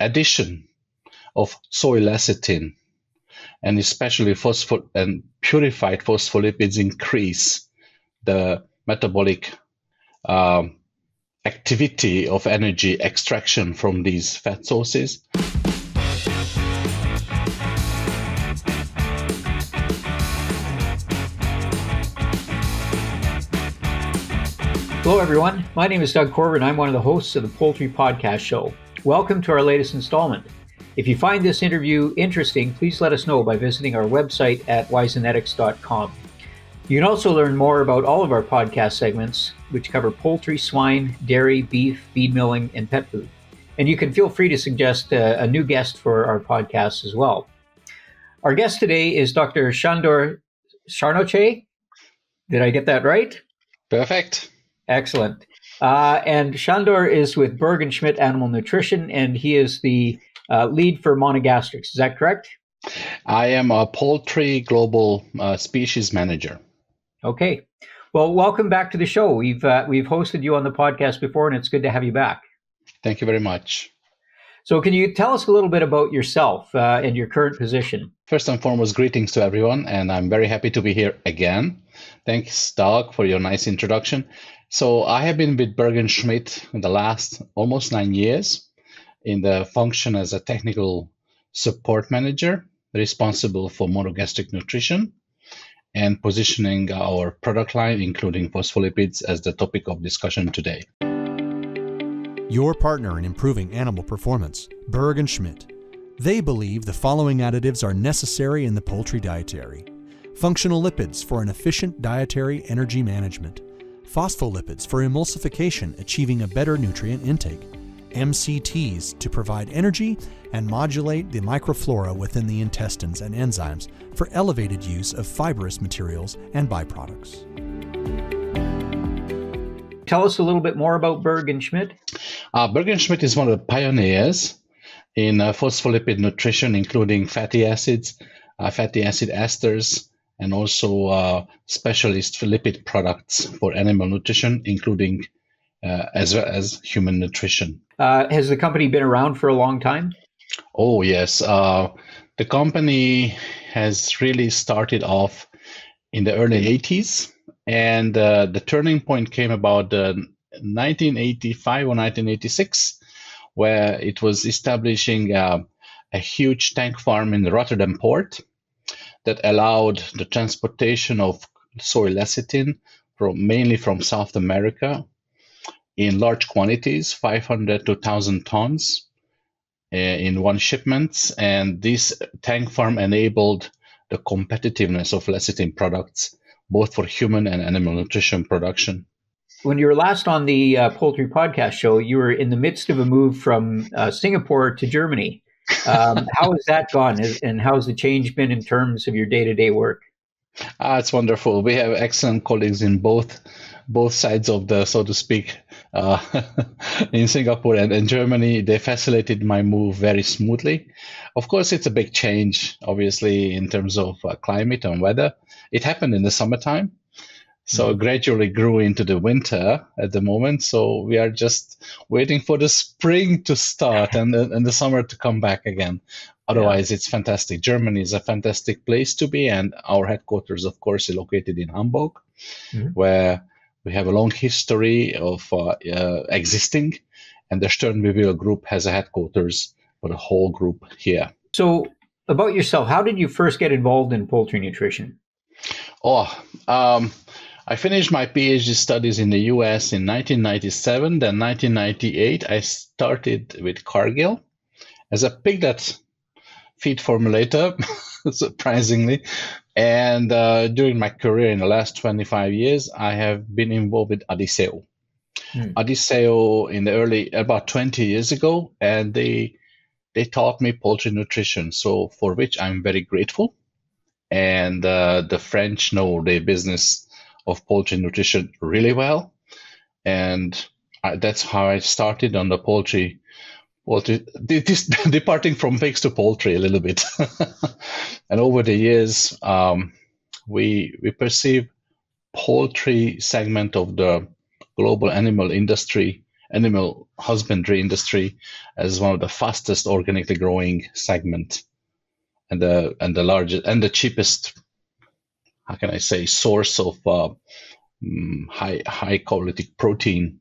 addition of soy lecithin and especially phosphor and purified phospholipids increase the metabolic um, activity of energy extraction from these fat sources. Hello, everyone. My name is Doug Korver. I'm one of the hosts of the Poultry Podcast Show. Welcome to our latest installment. If you find this interview interesting, please let us know by visiting our website at wisenetix.com. You can also learn more about all of our podcast segments, which cover poultry, swine, dairy, beef, feed milling, and pet food. And you can feel free to suggest a, a new guest for our podcast as well. Our guest today is Dr. Sandor Zsarnoczay. Did I get that right? Perfect. Excellent. Uh, and Sandor is with Berg and Schmidt Animal Nutrition, and he is the uh, lead for monogastrics. Is that correct? I am a poultry global uh, species manager. Okay. Well, welcome back to the show. We've uh, we've hosted you on the podcast before, and it's good to have you back. Thank you very much. So, can you tell us a little bit about yourself uh, and your current position? First and foremost, greetings to everyone, and I'm very happy to be here again. Thanks, Doug, for your nice introduction. So I have been with Berg & Schmidt in the last almost nine years in the function as a technical support manager responsible for monogastric nutrition and positioning our product line, including phospholipids, as the topic of discussion today. Your partner in improving animal performance, Berg & Schmidt. They believe the following additives are necessary in the poultry dietary. Functional lipids for an efficient dietary energy management phospholipids for emulsification, achieving a better nutrient intake, MCTs to provide energy and modulate the microflora within the intestines and enzymes for elevated use of fibrous materials and byproducts. Tell us a little bit more about Berg and Schmidt. Uh, Berg and Schmidt is one of the pioneers in uh, phospholipid nutrition, including fatty acids, uh, fatty acid esters, and also uh, specialist lipid products for animal nutrition, including uh, as well as human nutrition. Uh, has the company been around for a long time? Oh yes, uh, the company has really started off in the early '80s, and uh, the turning point came about 1985 or 1986, where it was establishing uh, a huge tank farm in the Rotterdam port that allowed the transportation of soy lecithin from mainly from South America in large quantities, 500 to 1,000 tons uh, in one shipment. And this tank farm enabled the competitiveness of lecithin products, both for human and animal nutrition production. When you were last on the uh, Poultry Podcast Show, you were in the midst of a move from uh, Singapore to Germany. Um, how has that gone, and how has the change been in terms of your day to day work? Ah, it's wonderful. We have excellent colleagues in both both sides of the, so to speak, uh, in Singapore and, and Germany. They facilitated my move very smoothly. Of course, it's a big change, obviously, in terms of uh, climate and weather. It happened in the summertime, so mm-hmm. gradually grew into the winter at the moment. So we are just waiting for the spring to start and, and the summer to come back again. Otherwise, yeah. it's fantastic. Germany is a fantastic place to be, and our headquarters, of course, is located in Hamburg, mm-hmm. where we have a long history of uh, uh, existing, and the Stern-Wywiol Group has a headquarters for the whole group here. So, about yourself, how did you first get involved in poultry nutrition? Oh, um, I finished my PhD studies in the US in 1997. Then 1998, I started with Cargill as a piglet feed formulator, surprisingly. And uh, during my career in the last 25 years, I have been involved with Adisseo. Hmm. Adisseo in the early, about 20 years ago, and they they taught me poultry nutrition, so for which I'm very grateful. And uh, the French know their business of poultry nutrition really well, and I, that's how I started on the poultry. Poultry, this departing from pigs to poultry a little bit, and over the years, um, we we perceive poultry segment of the global animal industry animal husbandry industry as one of the fastest organically growing segment and the and the largest and the cheapest how can I say source of uh, mm, high high quality protein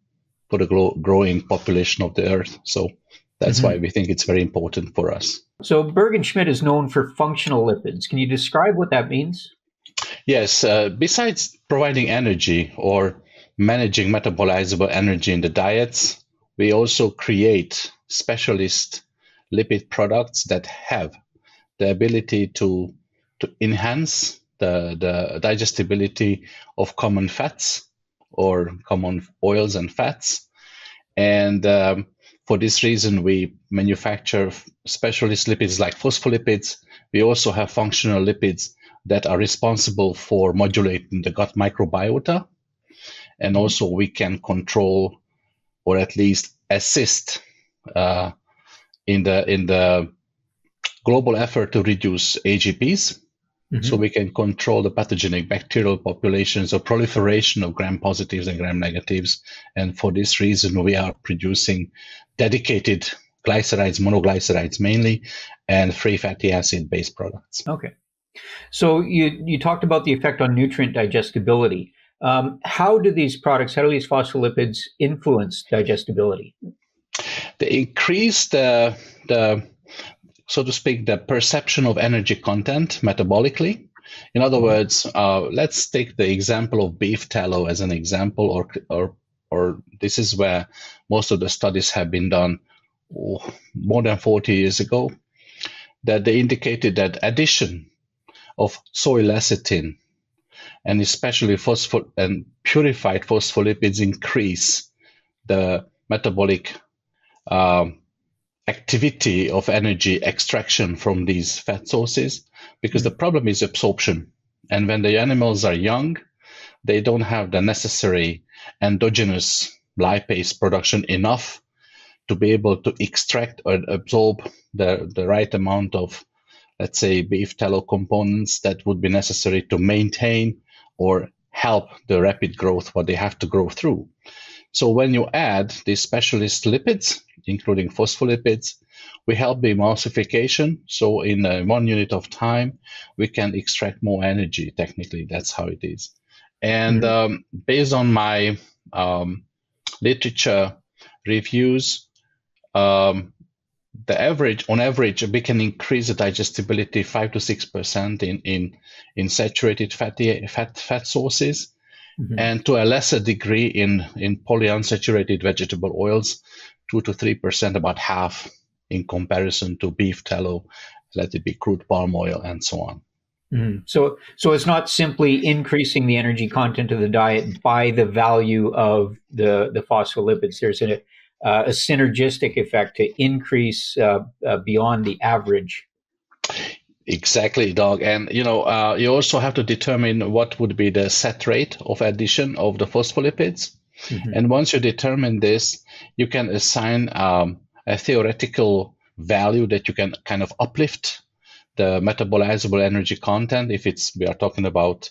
for the grow, growing population of the earth. So that's mm-hmm. why we think it's very important for us. So Berg and Schmidt is known for functional lipids. Can you describe what that means? Yes. Uh, besides providing energy or managing metabolizable energy in the diets, we also create specialist lipid products that have the ability to to enhance the, the digestibility of common fats or common oils and fats. And um, for this reason, we manufacture specialist lipids like phospholipids. We also have functional lipids that are responsible for modulating the gut microbiota. And also, we can control or at least assist uh, in the in the global effort to reduce AGPs. Mm-hmm. So we can control the pathogenic bacterial populations or proliferation of gram positives and gram negatives. And for this reason, we are producing dedicated glycerides, monoglycerides mainly, and free fatty acid based products. Okay. So you, you talked about the effect on nutrient digestibility. Um, how do these products, how do these phospholipids influence digestibility? They increase the, the so to speak, the perception of energy content metabolically. In other mm-hmm. words, uh, let's take the example of beef tallow as an example, or or or this is where most of the studies have been done oh, more than 40 years ago, that they indicated that addition of soy lecithin and especially phosphor and purified phospholipids increase the metabolic um, activity of energy extraction from these fat sources because the mm. problem is absorption. And when the animals are young, they don't have the necessary endogenous lipase production enough to be able to extract or absorb the, the right amount of, let's say, beef tallow components that would be necessary to maintain or help the rapid growth what they have to grow through. So when you add these specialist lipids, including phospholipids, we help the emulsification. So in uh, one unit of time, we can extract more energy. Technically, that's how it is. And mm-hmm. um, based on my um, literature reviews, um, the average, on average, we can increase the digestibility five to six percent in in in saturated fatty fat fat sources, mm-hmm. and to a lesser degree in in polyunsaturated vegetable oils, two to three percent, about half in comparison to beef tallow, let it be crude palm oil, and so on. Mm-hmm. So, so it's not simply increasing the energy content of the diet by the value of the the phospholipids. There's a uh, a synergistic effect to increase uh, uh, beyond the average. Exactly, Doug. And you know, uh, you also have to determine what would be the set rate of addition of the phospholipids. Mm-hmm. And once you determine this, you can assign um, a theoretical value that you can kind of uplift the metabolizable energy content. If it's we are talking about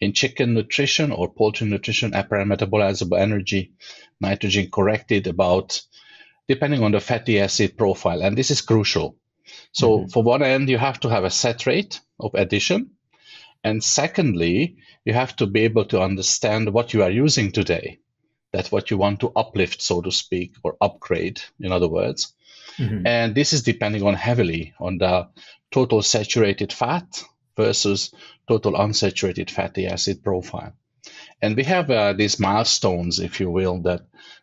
in chicken nutrition or poultry nutrition apparent metabolizable energy nitrogen corrected about depending on the fatty acid profile. And this is crucial. So mm-hmm. for one end you have to have a set rate of addition. And secondly you have to be able to understand what you are using today that's what you want to uplift, so to speak, or upgrade, in other words. Mm-hmm. And this is depending on heavily on the total saturated fat versus total unsaturated fatty acid profile. And we have uh, these milestones, if you will, that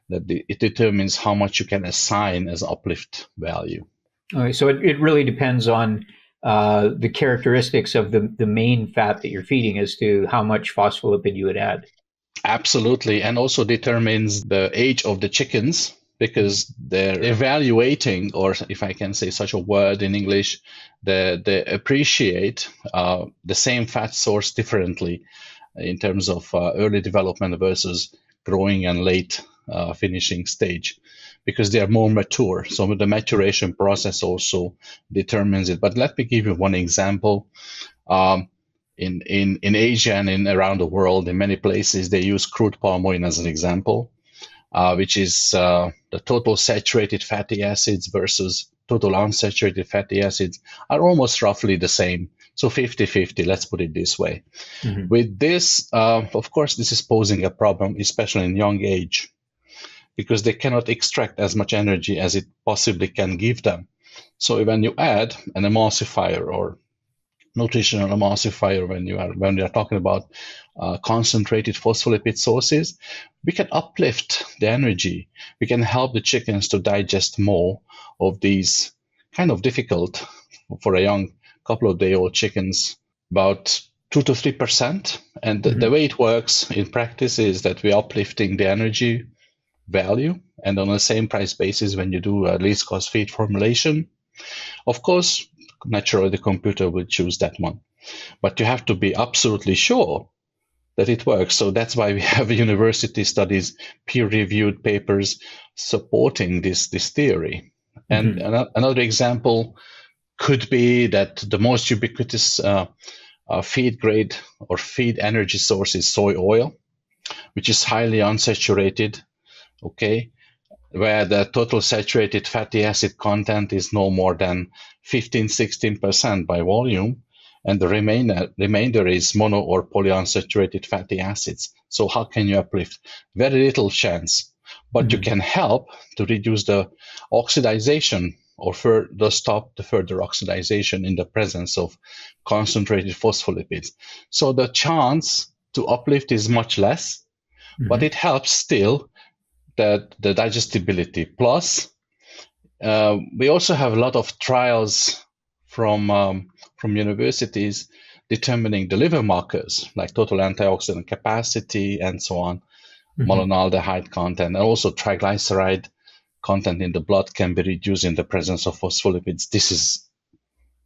that the, it determines how much you can assign as uplift value. All right, so it, it really depends on uh, the characteristics of the, the main fat that you're feeding as to how much phospholipid you would add. Absolutely. And also determines the age of the chickens because they're evaluating, or if I can say such a word in English, they, they appreciate uh, the same fat source differently in terms of uh, early development versus growing and late uh, finishing stage because they are more mature. So the maturation process also determines it. But let me give you one example. Um, in, in, in Asia and in around the world, in many places, they use crude palm oil as an example. uh, which is uh, the total saturated fatty acids versus total unsaturated fatty acids, are almost roughly the same. So 50 50, let's put it this way. Mm-hmm. With this, uh, of course, this is posing a problem, especially in young age, because they cannot extract as much energy as it possibly can give them. So when you add an emulsifier or nutritional emulsifier when you are when we are talking about uh, concentrated phospholipid sources, we can uplift the energy. We can help the chickens to digest more of these kind of difficult for a young couple of day old chickens, about two to three percent. And mm-hmm. the, way it works in practice is that we're uplifting the energy value and on the same price basis when you do a least cost feed formulation. Of course, naturally the computer will choose that one. But you have to be absolutely sure that it works. So that's why we have university studies, peer-reviewed papers supporting this this theory. Mm-hmm. And another example could be that the most ubiquitous uh, uh, feed grade or feed energy source is soy oil, which is highly unsaturated. Okay, where the total saturated fatty acid content is no more than 15 16% by volume and the remainder, remainder is mono or polyunsaturated fatty acids so how can you uplift very little chance but mm-hmm. you can help to reduce the oxidization or further stop the further oxidization in the presence of concentrated phospholipids so the chance to uplift is much less mm-hmm. but it helps still that the digestibility. Plus, uh, we also have a lot of trials from um, from universities determining the liver markers like total antioxidant capacity and so on, mm-hmm. malonaldehyde content, and also triglyceride content in the blood can be reduced in the presence of phospholipids. This is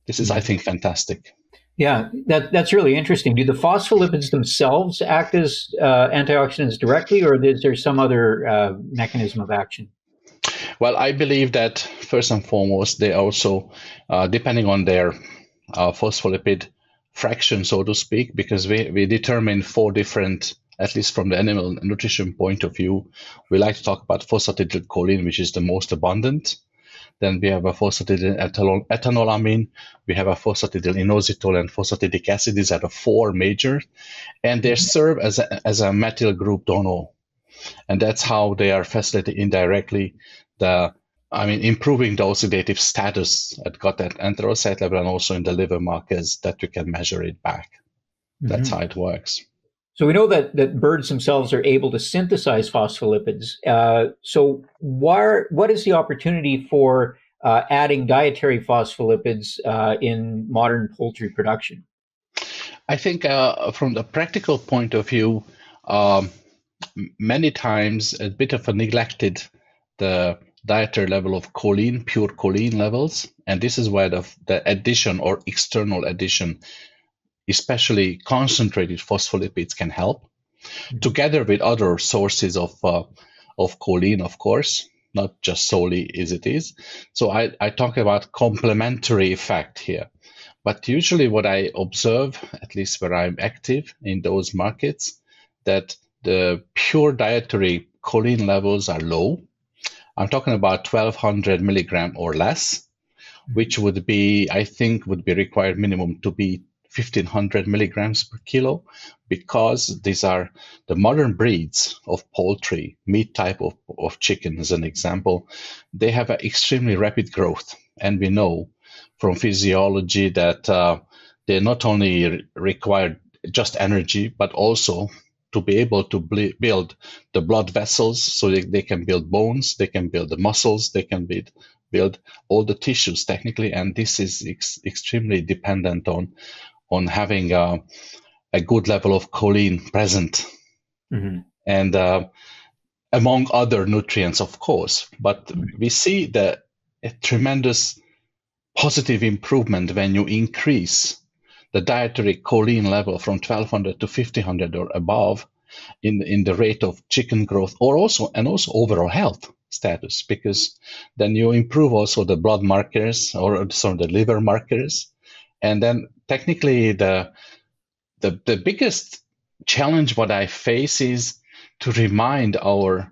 this is, I think, fantastic. Yeah, that, that's really interesting. Do the phospholipids themselves act as uh, antioxidants directly, or is there some other uh, mechanism of action? Well, I believe that first and foremost, they also, uh, depending on their uh, phospholipid fraction, so to speak, because we, we determine four different, at least from the animal nutrition point of view, we like to talk about phosphatidylcholine, which is the most abundant. Then we have a phosphatidylethanol, ethanolamine. We have a phosphatidylinositol and phosphatidic acid. These are the four major, and they serve as a, as a methyl group donor, and that's how they are facilitating indirectly the I mean, improving the oxidative status at gut and enterocyte level and also in the liver markers that we can measure it back. That's mm-hmm. how it works. So we know that, that birds themselves are able to synthesize phospholipids. Uh, so why, what is the opportunity for uh, adding dietary phospholipids uh, in modern poultry production? I think uh, from the practical point of view, um, many times a bit of a neglected the dietary level of choline, pure choline levels, and this is where the, the addition or external addition especially concentrated phospholipids can help, mm-hmm. together with other sources of uh, of choline, of course, not just solely as it is. So I, I talk about complementary effect here. But usually what I observe, at least where I'm active in those markets, that the pure dietary choline levels are low. I'm talking about 1200 milligram or less, mm-hmm. which would be, I think, would be required minimum to be 1500 milligrams per kilo because these are the modern breeds of poultry, meat type of, of chicken, as an example. They have an extremely rapid growth. And we know from physiology that uh, they not only re- require just energy, but also to be able to ble- build the blood vessels so they, they can build bones, they can build the muscles, they can build build all the tissues technically and this is ex- extremely dependent on on having a, a good level of choline present. Mm-hmm. And uh, among other nutrients, of course. But we see the a tremendous positive improvement when you increase the dietary choline level from 1200 to 1500 or above in in the rate of chicken growth or also and also overall health status because then you improve also the blood markers or some the liver markers and then technically the the the biggest challenge what I face is to remind our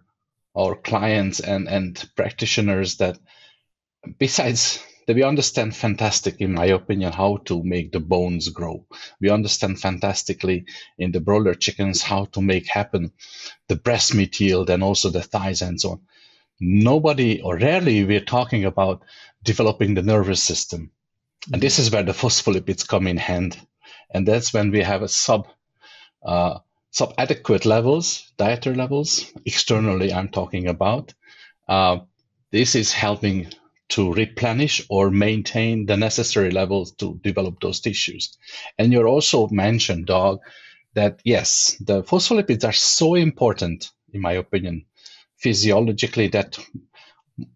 our clients and, and practitioners that besides that we understand fantastic in my opinion how to make the bones grow. We understand fantastically in the broiler chickens how to make happen the breast meat yield and also the thighs and so on. Nobody or rarely we're talking about developing the nervous system and this is where the phospholipids come in hand. And that's when we have a sub uh, sub adequate levels dietary levels externally i'm talking about. Uh, this is helping to replenish or maintain the necessary levels to develop those tissues. And you also mentioned, Doug, that yes, the phospholipids are so important, in my opinion, physiologically, that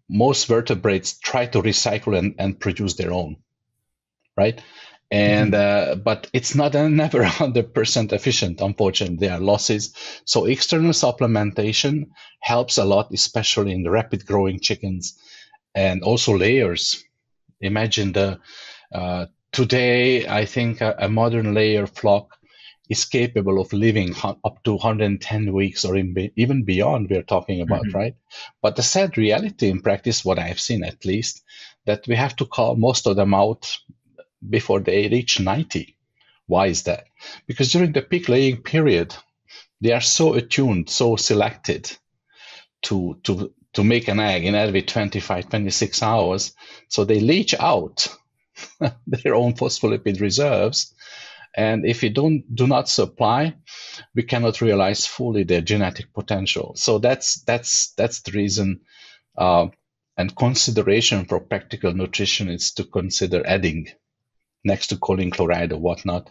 most vertebrates try to recycle and, and produce their own, right? And mm-hmm. uh, but it's not uh, never 100% efficient. Unfortunately, there are losses. So external supplementation helps a lot, especially in the rapid growing chickens and also layers. Imagine the uh, today, I think a, a, modern layer flock is capable of living up to 110 weeks or be, even beyond. We're talking about mm-hmm. right, but the sad reality in practice, what I've seen at least, that we have to call most of them out before they reach 90. Why is that? Because during the peak laying period, they are so attuned, so selected to to to make an egg in every 25, 26 hours. So they leach out their own phospholipid reserves. And if we don't do not supply, we cannot realize fully their genetic potential. So that's that's that's the reason uh, and consideration for practical nutrition is to consider adding next to choline chloride or whatnot,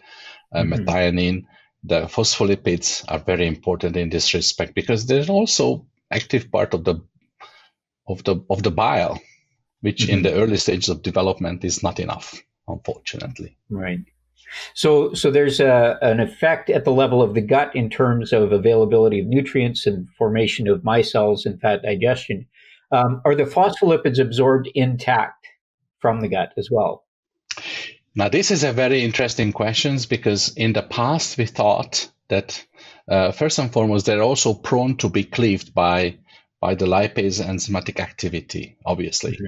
uh, mm-hmm. methionine. The phospholipids are very important in this respect because they're also active part of the of the of the bile, which mm-hmm. in the early stages of development is not enough, unfortunately. Right. So, so there's a, an effect at the level of the gut in terms of availability of nutrients and formation of micelles and fat digestion. Um, are the phospholipids absorbed intact from the gut as well? Now, this is a very interesting question because in the past we thought that uh, first and foremost they're also prone to be cleaved by by the lipase enzymatic activity, obviously.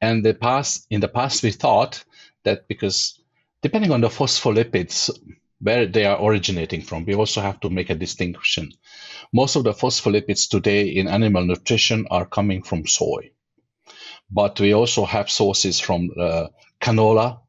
And the past, in the past, we thought that because depending on the phospholipids, where they are originating from, we also have to make a distinction. Most of the phospholipids today in animal nutrition are coming from soy, but we also have sources from uh, canola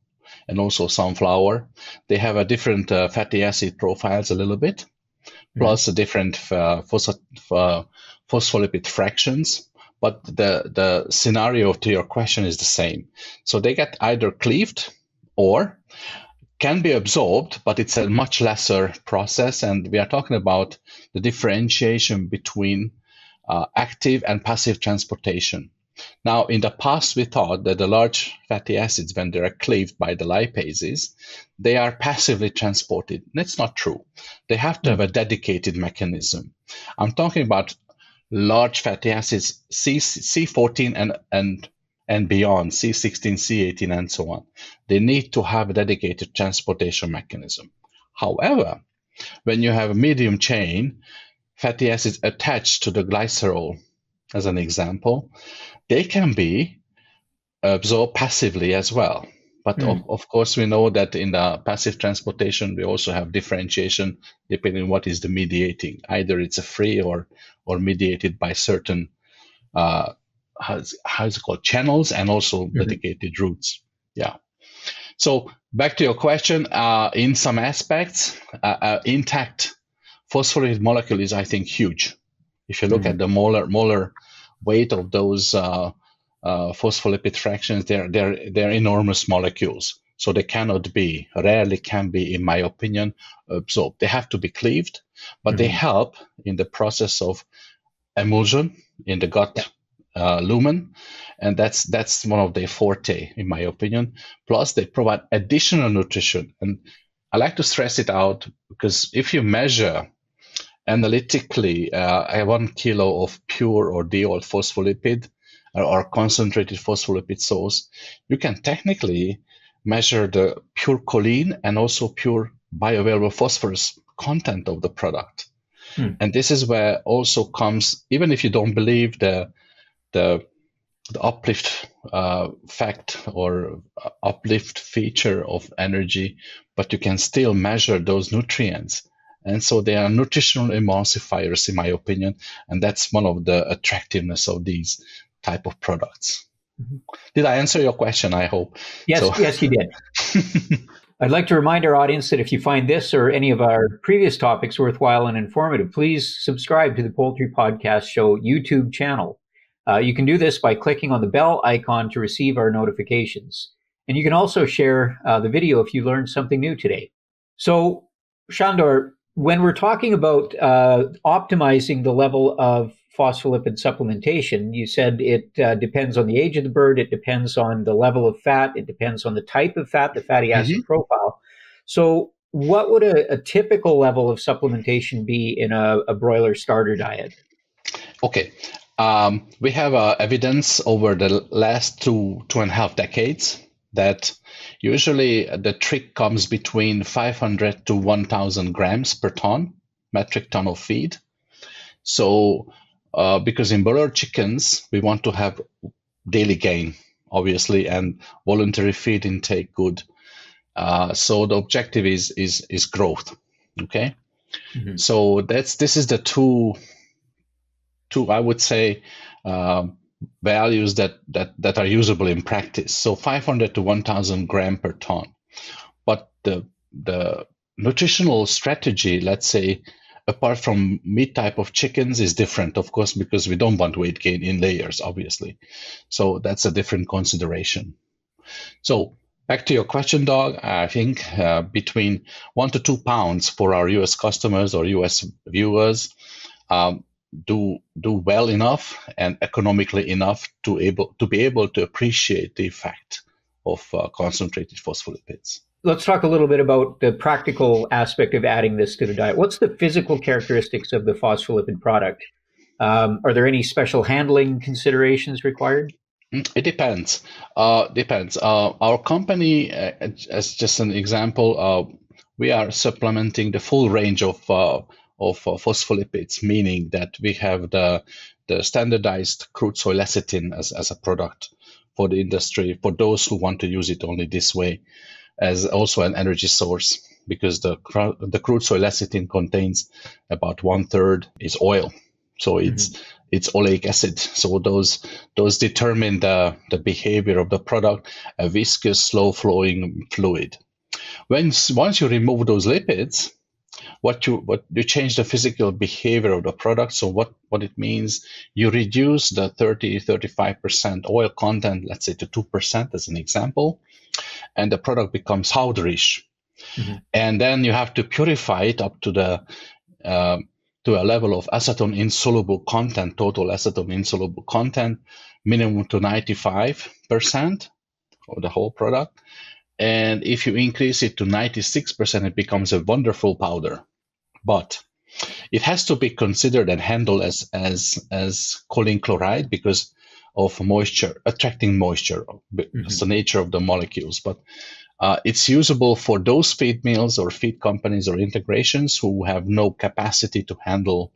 and also sunflower. They have a different uh, fatty acid profiles a little bit, mm-hmm. plus a different uh, phosphate, uh, phospholipid fractions, but the, the scenario to your question is the same. So they get either cleaved or can be absorbed, but it's a much lesser process. And we are talking about the differentiation between uh, active and passive transportation. Now, in the past, we thought that the large fatty acids, when they are cleaved by the lipases, they are passively transported. That's not true. They have to have a dedicated mechanism. I'm talking about large fatty acids, C, C14 and, and, and beyond, C16, C18, and so on. They need to have a dedicated transportation mechanism. However, when you have a medium chain fatty acids attached to the glycerol, as an example, they can be absorbed passively as well. But mm. of, of course, we know that in the passive transportation, we also have differentiation depending on what is the mediating. Either it's a free or or mediated by certain uh, how's, how's it called channels and also mm-hmm. dedicated routes. Yeah. So back to your question, uh, in some aspects, uh, uh intact phospholipid molecule is, I think, huge. If you look mm-hmm. at the molar molar weight of those uh, uh, phospholipid fractions, they're, they're, they're enormous molecules. So they cannot be, rarely can be, in my opinion, absorbed. They have to be cleaved, but mm-hmm. they help in the process of emulsion in the gut uh, lumen, and that's that's one of their forte, in my opinion. Plus, they provide additional nutrition, and I like to stress it out because if you measure analytically uh, one kilo of pure or de-oiled phospholipid or concentrated phospholipid source, you can technically measure the pure choline and also pure bioavailable phosphorus content of the product. Hmm. And this is where also comes, even if you don't believe the the, the uplift uh, fact or uh, uplift feature of energy, but you can still measure those nutrients. And so they are nutritional emulsifiers, in my opinion, and that's one of the attractiveness of these type of products. Mm-hmm. Did I answer your question? I hope. Yes, so. yes, you did. I'd like to remind our audience that if you find this or any of our previous topics worthwhile and informative, please subscribe to the Poultry Podcast Show YouTube channel. Uh, you can do this by clicking on the bell icon to receive our notifications. And you can also share uh, the video if you learned something new today. So, Sandor, when we're talking about uh, optimizing the level of phospholipid supplementation, you said it uh, depends on the age of the bird, it depends on the level of fat, it depends on the type of fat, the fatty acid mm-hmm. profile. So, what would a, a, typical level of supplementation be in a, a broiler starter diet? Okay. Um, we have uh, evidence over the last two, two and a half decades that usually the trick comes between 500 to 1000 grams per ton, metric ton of feed. So uh, because in broiler chickens, we want to have daily gain, obviously, and voluntary feed intake good. Uh, so the objective is is is growth. Okay, mm-hmm. so that's this is the two two I would say uh, values that that that are usable in practice. So 500 to 1,000 gram per ton, but the the nutritional strategy, let's say apart from meat type of chickens is different, of course, because we don't want weight gain in layers, obviously. So that's a different consideration. So back to your question, Doug. I think uh, between one to two pounds for our U.S. customers or U.S. viewers um, do do well enough and economically enough to able to be able to appreciate the effect of uh, concentrated phospholipids let's talk a little bit about the practical aspect of adding this to the diet. What's the physical characteristics of the phospholipid product? Um, are there any special handling considerations required? Mm, it depends. Uh, depends. Uh, our company, uh, as just an example, uh, we are supplementing the full range of uh, of uh, phospholipids, meaning that we have the the standardized crude soy lecithin as, as a product for the industry for those who want to use it only this way as also an energy source because the the crude soy lecithin contains about one third is oil, so it's mm-hmm. it's oleic acid. So those those determine the the behavior of the product, a viscous, slow flowing fluid. When once you remove those lipids, what you what you change the physical behavior of the product so what what it means you reduce the 30 35% oil content let's say to 2% as an example and the product becomes powderish. Mm-hmm. And then you have to purify it up to the uh, to a level of acetone insoluble content, total acetone insoluble content, minimum to 95% of the whole product. And if you increase it to 96%, it becomes a wonderful powder. But it has to be considered and handled as as as choline chloride because of moisture, attracting moisture. Mm-hmm. It's the nature of the molecules. But uh, it's usable for those feed mills or feed companies or integrations who have no capacity to handle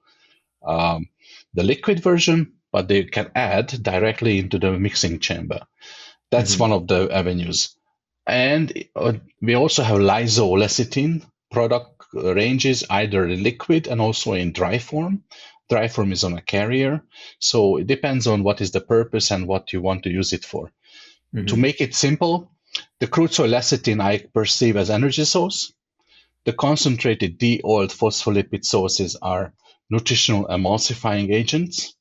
um, the liquid version, but they can add directly into the mixing chamber. That's mm-hmm. one of the avenues. And uh, we also have lysolecithin product ranges, either in liquid and also in dry form dry form is on a carrier. So it depends on what is the purpose and what you want to use it for. Mm-hmm. To make it simple, the crude soy lecithin I perceive as energy source. The concentrated de-oiled phospholipid sources are nutritional emulsifying agents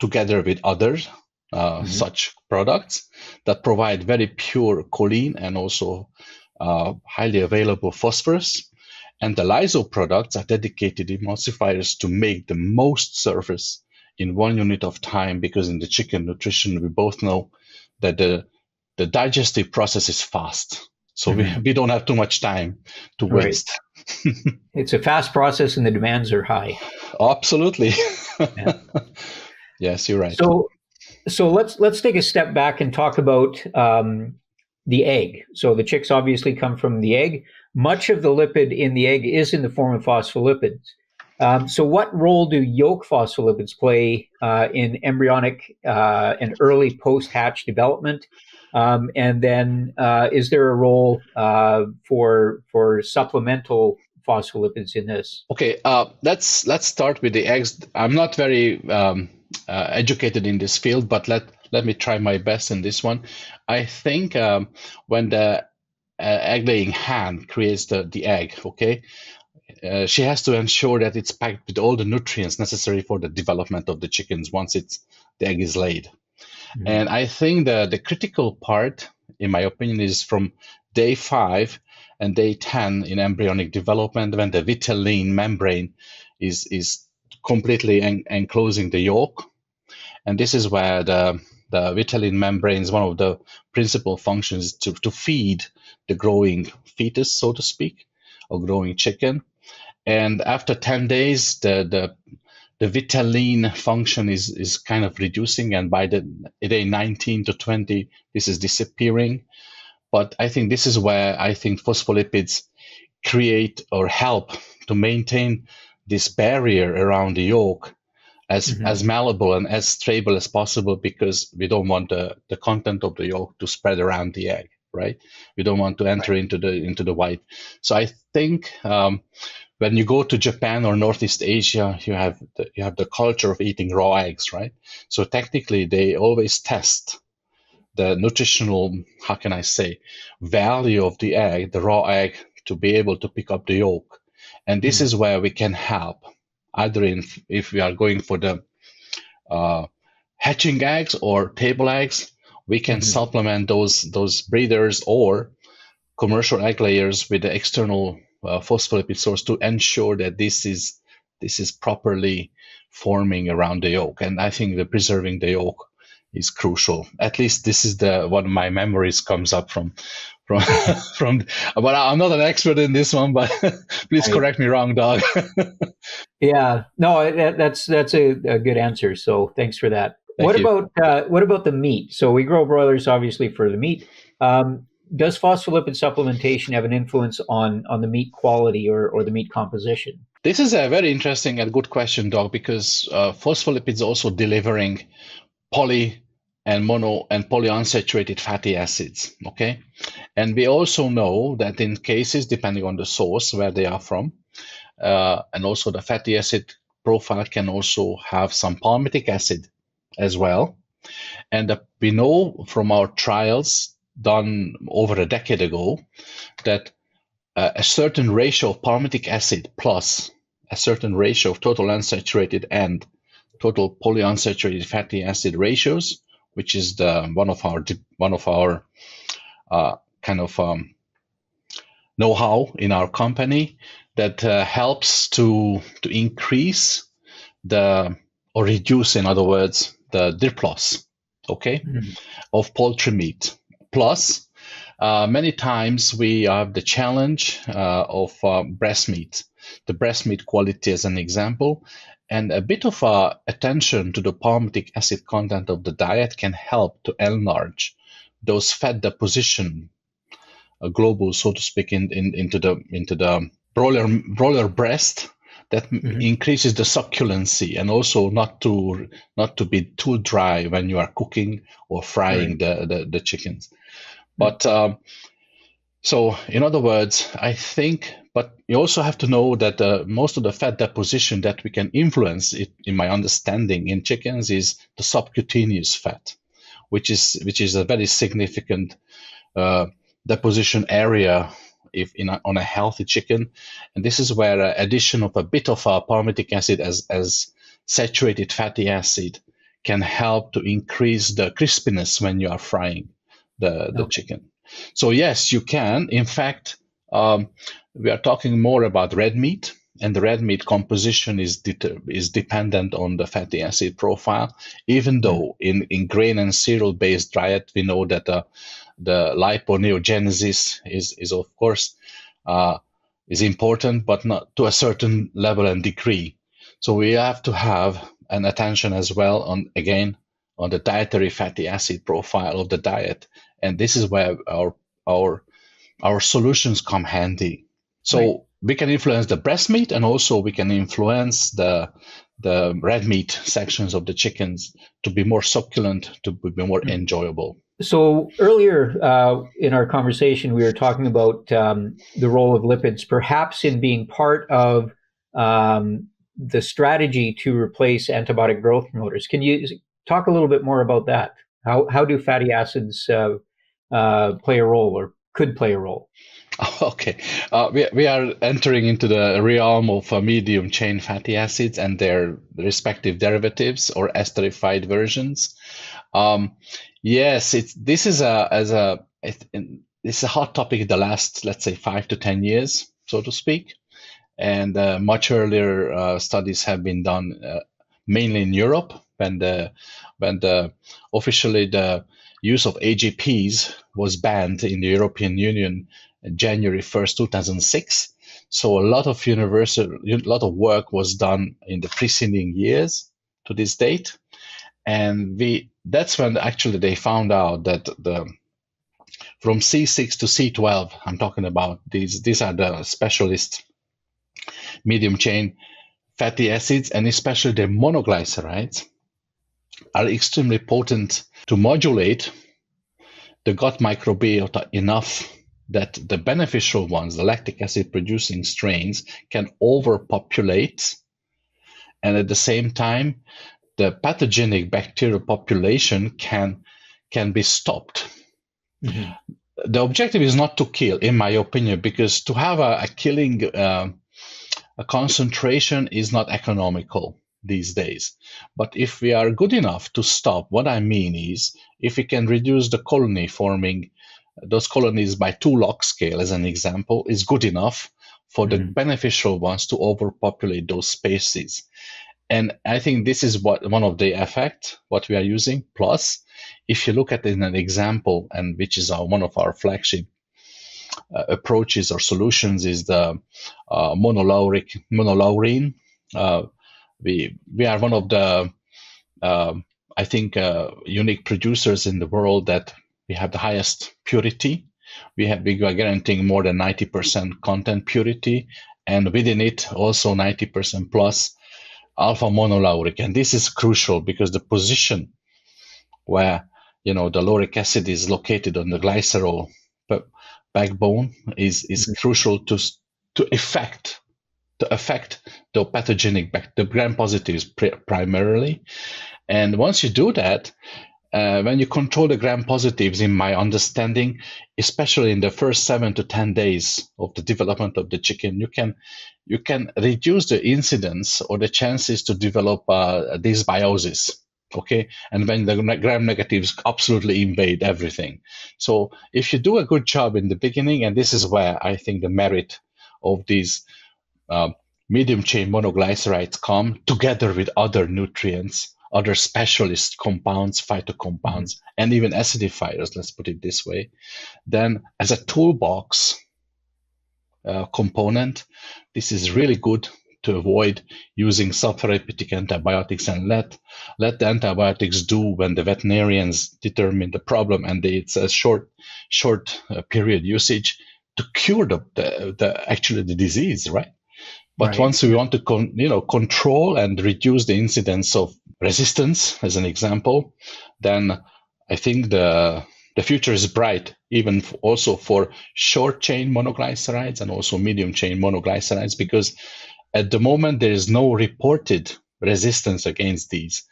together with other uh, mm-hmm. such products that provide very pure choline and also uh, highly available phosphorus. And the lyso products are dedicated emulsifiers to make the most surface in one unit of time because in the chicken nutrition, we both know that the, the digestive process is fast. So mm-hmm. we, we don't have too much time to right. waste. it's a fast process and the demands are high. Absolutely. Yeah. yes, you're right. So so let's let's take a step back and talk about um, the egg. So the chicks obviously come from the egg. Much of the lipid in the egg is in the form of phospholipids. Um, so, what role do yolk phospholipids play uh, in embryonic uh, and early post hatch development? Um, and then, uh, is there a role uh, for for supplemental phospholipids in this? Okay, uh, let's let's start with the eggs. I'm not very um, uh, educated in this field, but let let me try my best in this one. I think um, when the egg laying hen creates the, the egg, okay, uh, she has to ensure that it's packed with all the nutrients necessary for the development of the chickens once it's the egg is laid. Mm-hmm. And I think the the critical part, in my opinion, is from day five and day ten in embryonic development when the vitelline membrane is is completely en- enclosing the yolk, and this is where the the vitelline membrane is one of the principal functions to, to feed the growing fetus, so to speak, or growing chicken. And after 10 days, the, the, the vitelline function is, is kind of reducing. And by the day 19 to 20, this is disappearing. But I think this is where I think phospholipids create or help to maintain this barrier around the yolk as mm-hmm. as malleable and as stable as possible because we don't want the, the content of the yolk to spread around the egg right we don't want to enter right. into the into the white so i think um, when you go to Japan or Northeast Asia, you have the, you have the culture of eating raw eggs, right? So technically, they always test the nutritional, how can I say, value of the egg, the raw egg, to be able to pick up the yolk, and this mm. is where we can help, either in if we are going for the uh, hatching eggs or table eggs, we can mm-hmm. supplement those those breeders or commercial egg layers with the external uh, phospholipid source to ensure that this is this is properly forming around the yolk. And I think the preserving the yolk is crucial. At least this is the one of my memories comes up from from from. But I'm not an expert in this one. But please correct me wrong, Doug. yeah, no, that, that's that's a, a, good answer. So thanks for that. Thank what you. about uh, what about the meat? So we grow broilers obviously for the meat. Um, does phospholipid supplementation have an influence on on the meat quality or, or the meat composition? This is a very interesting and good question, Doc, because uh, phospholipids also delivering poly and mono and polyunsaturated fatty acids. Okay, and we also know that in cases depending on the source where they are from, uh, and also the fatty acid profile can also have some palmitic acid as well. And uh, we know from our trials done over a decade ago that uh, a certain ratio of palmitic acid plus a certain ratio of total unsaturated and total polyunsaturated fatty acid ratios, which is the one of our one of our uh, kind of um, know-how in our company that uh, helps to to increase the or reduce, in other words, the drip loss, okay, mm-hmm. of poultry meat. Plus, uh, many times we have the challenge uh, of uh, breast meat, the breast meat quality as an example, and a bit of uh, attention to the palmitic acid content of the diet can help to enlarge those fat deposition globule, so to speak, in, in, into the into the broiler broiler breast that mm-hmm. increases the succulency and also not to not to be too dry when you are cooking or frying right. the, the, the chickens but um, so in other words i think but you also have to know that uh, most of the fat deposition that we can influence it, in my understanding in chickens is the subcutaneous fat which is which is a very significant uh, deposition area if in a, on a healthy chicken. And this is where uh, addition of a bit of uh, palmitic acid as, as saturated fatty acid can help to increase the crispiness when you are frying the, the okay. chicken. So yes, you can. In fact, um, we are talking more about red meat, and the red meat composition is de- is dependent on the fatty acid profile. Even though in, in grain and cereal based diet, we know that uh, the liponeogenesis is, is of course uh, is important, but not to a certain level and degree. So we have to have an attention as well on again on the dietary fatty acid profile of the diet, and this is where our our our solutions come handy. So right. we can influence the breast meat and also we can influence the the red meat sections of the chickens to be more succulent, to be more mm. enjoyable. So earlier uh, in our conversation, we were talking about um, the role of lipids, perhaps in being part of um, the strategy to replace antibiotic growth promoters. Can you talk a little bit more about that? How how do fatty acids uh, uh, play a role, or could play a role? Okay, uh, we, we are entering into the realm of uh, medium chain fatty acids and their respective derivatives or esterified versions. Um, yes, it's this is a as a it, it's a hot topic in the last let's say five to ten years, so to speak, and uh, much earlier uh, studies have been done uh, mainly in Europe when the when the officially the use of AGPs was banned in the European Union January 1st, 2006. So a lot of universal, a lot of work was done in the preceding years to this date, and we that's when actually they found out that the from C6 to C12, I'm talking about these these are the specialist medium chain fatty acids and especially the monoglycerides are extremely potent to modulate the gut microbiota enough that the beneficial ones, the lactic acid producing strains, can overpopulate. And at the same time, the pathogenic bacterial population can, can be stopped. Mm-hmm. The objective is not to kill, in my opinion, because to have a, a killing uh, a concentration is not economical these days. But if we are good enough to stop, what I mean is if we can reduce the colony forming those colonies by two log scale, as an example, is good enough for the mm-hmm. beneficial ones to overpopulate those spaces. And I think this is what one of the effect what we are using. Plus, if you look at in an example, and which is our, one of our flagship uh, approaches or solutions, is the uh, monolauric monolaurin. Uh, we we are one of the uh, I think uh, unique producers in the world that we have the highest purity. We have we are guaranteeing more than 90% content purity, and within it also 90% plus alpha monolaurin. And this is crucial because the position where you know the lauric acid is located on the glycerol backbone is is mm-hmm. crucial to to affect to affect the pathogenic back the gram positives primarily. And once you do that, uh, when you control the gram positives, in my understanding, especially in the first seven to ten days of the development of the chicken, you can you can reduce the incidence or the chances to develop uh, dysbiosis. Okay, and when the gram negatives absolutely invade everything. So if you do a good job in the beginning, and this is where I think the merit of these uh, medium chain monoglycerides come together with other nutrients other specialist compounds, phytocompounds, and even acidifiers, let's put it this way, then as a toolbox uh, component, this is really good to avoid using subtherapeutic antibiotics and let let the antibiotics do when the veterinarians determine the problem and it's a short short uh, period usage to cure the, the, the actually the disease right but right. once we want to con- you know control and reduce the incidence of resistance, as an example, then I think the the future is bright, even also for short chain monoglycerides and also medium chain monoglycerides, because at the moment there is no reported resistance against these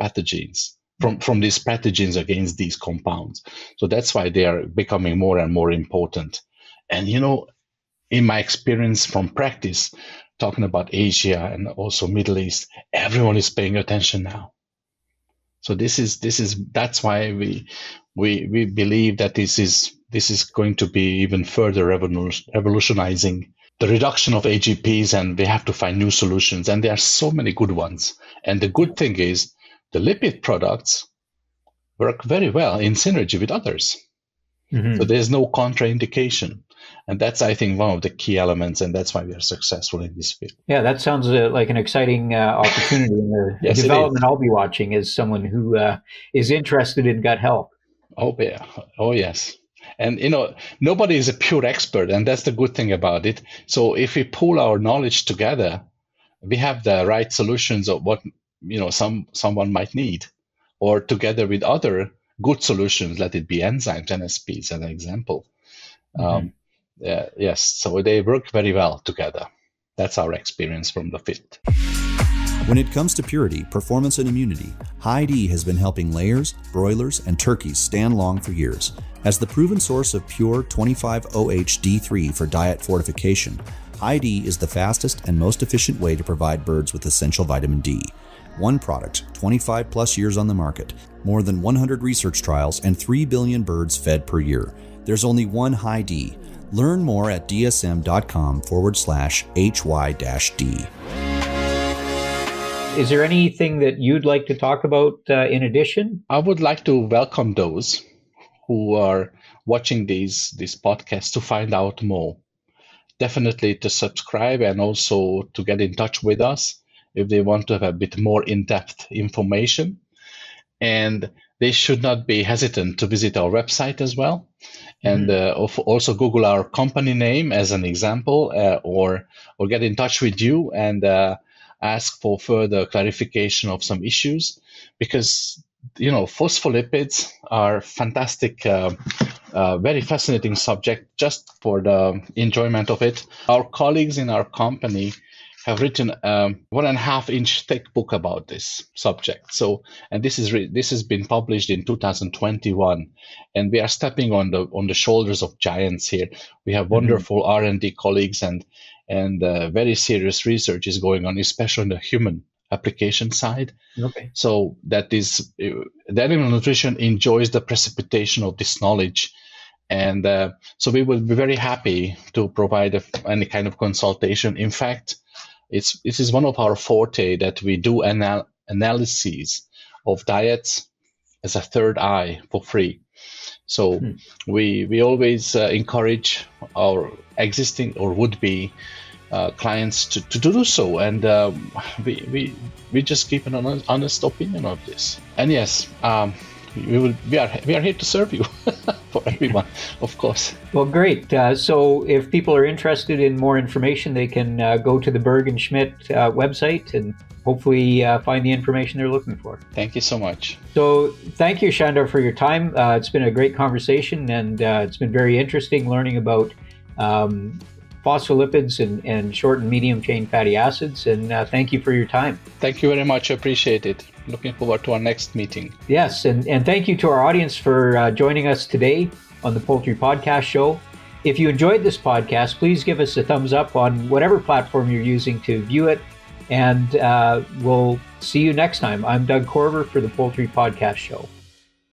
pathogens from, mm-hmm. from these pathogens against these compounds. So that's why they are becoming more and more important. And you know, in my experience from practice, talking about Asia and also Middle East, everyone is paying attention now. So this is this is that's why we we we believe that this is this is going to be even further revolutionizing the reduction of AGPs, and we have to find new solutions. And there are so many good ones. And the good thing is the lipid products work very well in synergy with others. Mm-hmm. So there's no contraindication and that's i think one of the key elements and that's why we are successful in this field. Yeah that sounds uh, like an exciting uh, opportunity. In the yes, development i'll be watching as someone who uh, is interested in gut health oh yeah. Oh yes. And you know nobody is a pure expert and that's the good thing about it. So if we pull our knowledge together we have the right solutions of what you know some someone might need. Or together with other good solutions let it be enzymes nsp as an example. Mm-hmm. um, yeah, yes so they work very well together that's our experience from the field when it comes to purity, performance, and immunity, D has been helping layers, broilers, and turkeys stand long for years. As the proven source of pure 25OH-D3 for diet fortification, D is the fastest and most efficient way to provide birds with essential vitamin D. One product, 25 plus years on the market, more than 100 research trials, and 3 billion birds fed per year. There's only one D. Learn more at dsm.com forward slash HY dash D. Is there anything that you'd like to talk about uh, in addition? I would like to welcome those who are watching these these podcasts to find out more. Definitely to subscribe and also to get in touch with us if they want to have a bit more in-depth information. And they should not be hesitant to visit our website as well and mm-hmm. uh, also google our company name as an example uh, or or get in touch with you and uh, ask for further clarification of some issues because you know phospholipids are fantastic uh, uh, very fascinating subject just for the enjoyment of it our colleagues in our company have written a one and a half inch thick book about this subject so and this is re- this has been published in 2021 and we are stepping on the on the shoulders of giants here we have mm-hmm. wonderful mm-hmm. r&d colleagues and and uh, very serious research is going on, especially on the human application side. Okay. So that is the animal nutrition enjoys the precipitation of this knowledge, and uh, so we will be very happy to provide a, any kind of consultation. In fact, it's this is one of our forte that we do anal- analyses of diets as a third eye for free. So hmm. we we always uh, encourage our existing or would be uh, clients to, to do so, and uh, we, we we just keep an honest, honest opinion of this. And yes, um, we will we are we are here to serve you for everyone, of course. Well, great. Uh, so if people are interested in more information, they can uh, go to the Berg and Schmidt uh, website and hopefully uh, find the information they're looking for. Thank you so much. So, thank you, Sandor, for your time. Uh, it's been a great conversation, and uh, it's been very interesting learning about um, phospholipids and, and short and medium chain fatty acids. And uh, thank you for your time. Thank you very much. I appreciate it. Looking forward to our next meeting. Yes, and, and thank you to our audience for uh, joining us today on the Poultry Podcast Show. If you enjoyed this podcast, please give us a thumbs up on whatever platform you're using to view it and uh, we'll see you next time. I'm Doug Korver for the Poultry Podcast Show.